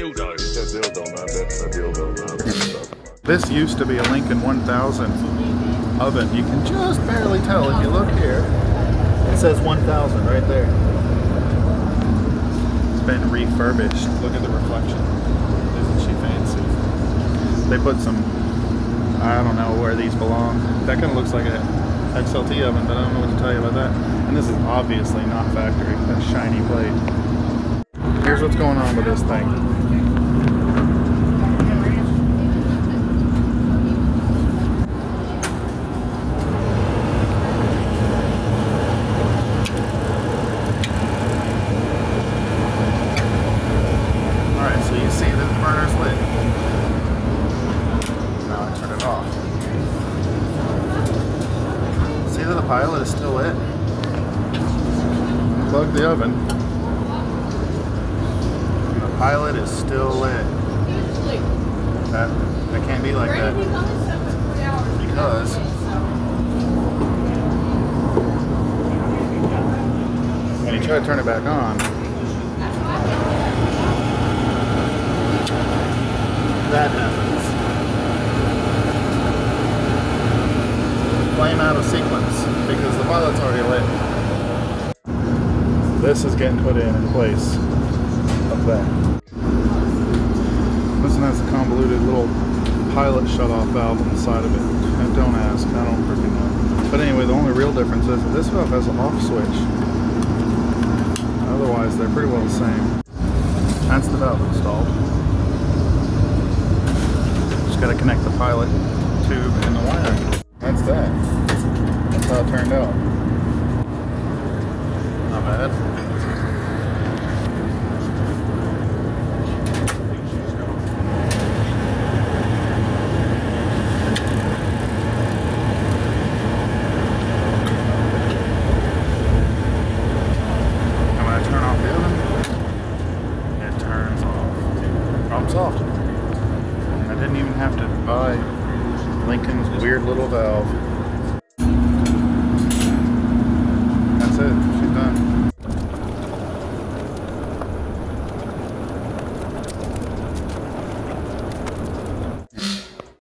dildo. That dildo, not that, that dildo, not. This used to be a Lincoln 1000 oven. You can just barely tell if you look here. It says 1000 right there. It's been refurbished. Look at the reflection. Isn't she fancy? They put some, I don't know where these belong. That kind of looks like a XLT oven, but I don't know what to tell you about that. And this is obviously not factory. That shiny plate. Here's what's going on with this thing. You see that the burner's lit. Now I turn it off. See that the pilot is still lit? Plug the oven. The pilot is still lit. That, that can't be like that. Because when you try to turn it back on, that happens. Flame out of sequence because the pilot's already lit. This is getting put in in place of that. This one has a convoluted little pilot shut-off valve on the side of it. And don't ask, I don't freaking know. But anyway, the only real difference is that this valve has an off switch. Otherwise, they're pretty well the same. That's the valve installed. Just got to connect the pilot tube and the wire. That's that. That's how it turned out. Not bad. And when I turn off the oven, it turns off. Problem solved. Didn't even have to buy Lincoln's weird little valve.